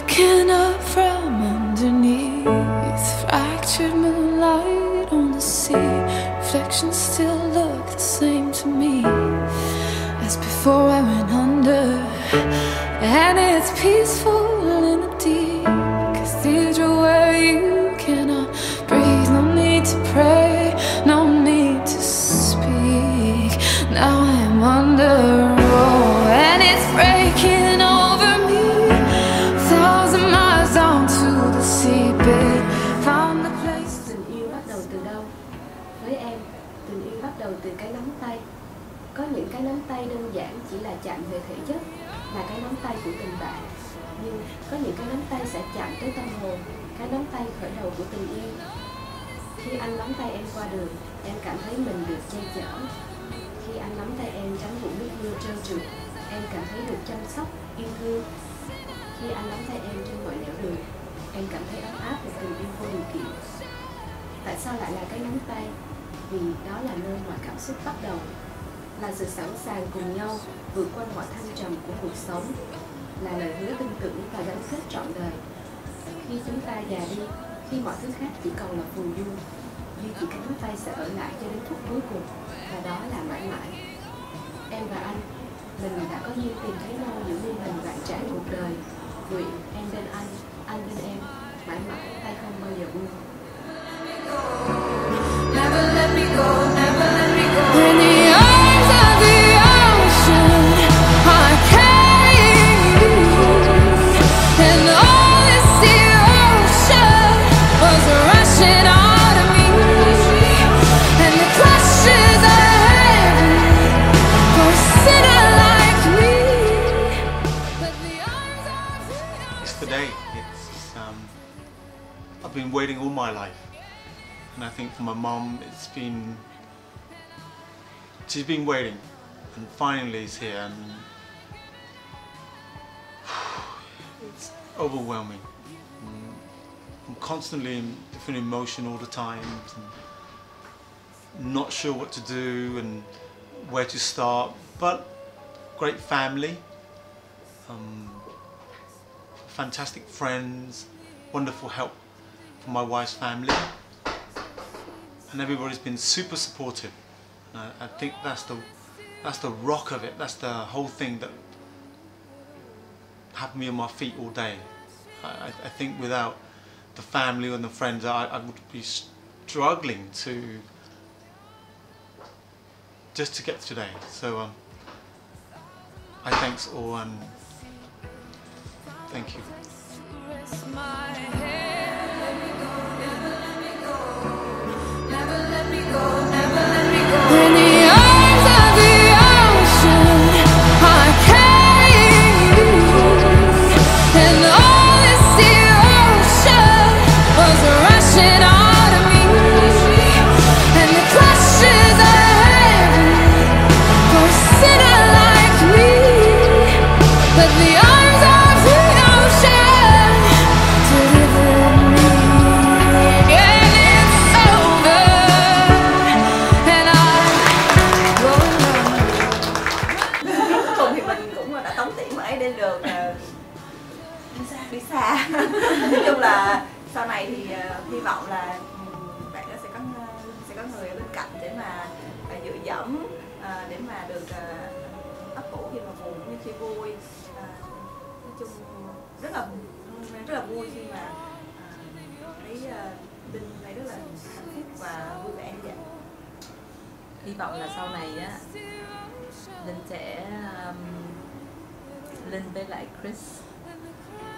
Looking up from underneath Fractured moonlight on the sea. Reflections still look the same to me As before I went under. And it's peaceful tình yêu bắt đầu từ cái nắm tay. Có những cái nắm tay đơn giản chỉ là chạm về thể chất, là cái nắm tay của tình bạn. Nhưng có những cái nắm tay sẽ chạm tới tâm hồn, cái nắm tay khởi đầu của tình yêu. Khi anh nắm tay em qua đường, em cảm thấy mình được che chở. Khi anh nắm tay em tránh vụ nước mưa trơn trượt, em cảm thấy được chăm sóc, yêu thương. Khi anh nắm tay em trên mọi nẻo đường, em cảm thấy ấm áp và tình yêu vô điều kiện. Tại sao lại là cái nắm tay? Vì đó là nơi mọi cảm xúc bắt đầu Là sự sẵn sàng cùng nhau vượt qua mọi thăng trầm của cuộc sống Là lời hứa tin tưởng và gắn kết trọn đời. Khi chúng ta già đi, khi mọi thứ khác chỉ còn là phù du Duy chỉ cánh tay sẽ ở lại cho đến phút cuối cùng Và đó là mãi mãi. Em và anh, mình đã có duyên tìm thấy nhau giữa muôn hình vạn trái cuộc đời. Nguyện em bên anh, anh bên em Mãi mãi tay không bao giờ buông. And I think for my mom, it's been she's been waiting, and finally it's here, and it's overwhelming. Mm, I'm constantly in different emotion all the time, and not sure what to do and where to start, but great family. Um, fantastic friends, wonderful help from my wife's family, and everybody's been super supportive. And I, think that's the that's the rock of it. That's the whole thing that had me on my feet all day. I, I, I think without the family and the friends, I, I would be struggling to just to get today. So um, I thanks all and thank you. Vui. À, nói chung rất là rất là vui khi mà à, thấy à, Linh này rất là hạnh phúc và vui vẻ như vậy. Hy vọng là sau này á linh sẽ um, linh với lại chris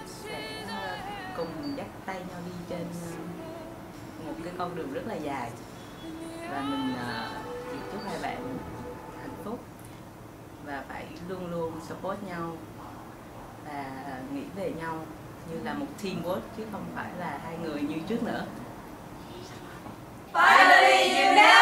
sẽ cùng dắt tay nhau đi trên um, một cái con đường rất là dài. Và mình uh, chỉ chúc hai bạn và phải luôn luôn support nhau và nghĩ về nhau như là một teamwork chứ không phải là hai người như trước nữa Finally, you know.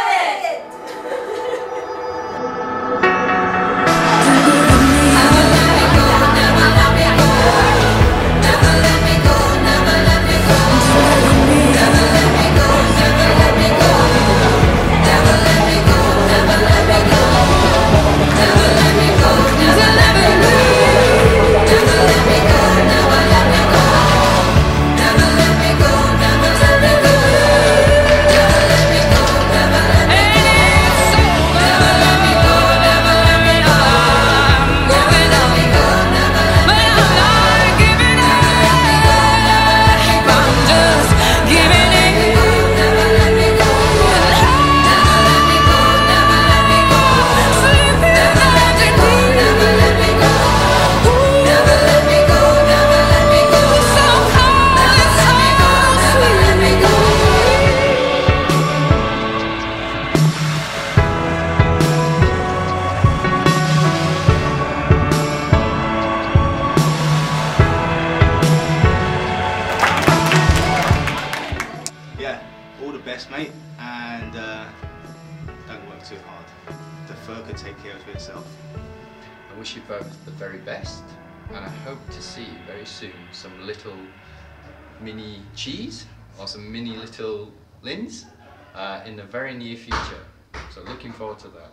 mate, and uh, don't work too hard. The fur can take care of itself. I wish you both the very best, and I hope to see you very soon. Some little mini cheese, or some mini little lins, uh, in the very near future. So looking forward to that.